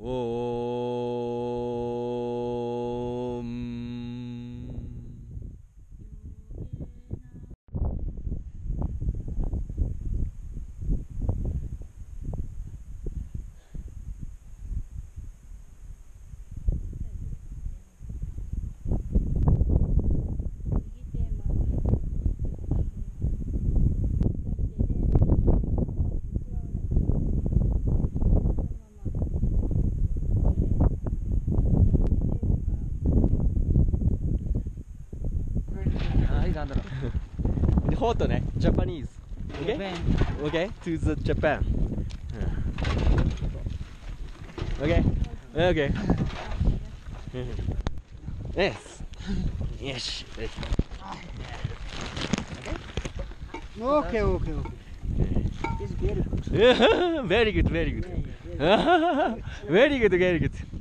whoa, hot ね Japanese okay Japan. okay to the Japan okay okay yes yes Okay, okay, okay. It's very good. very good very good very good very good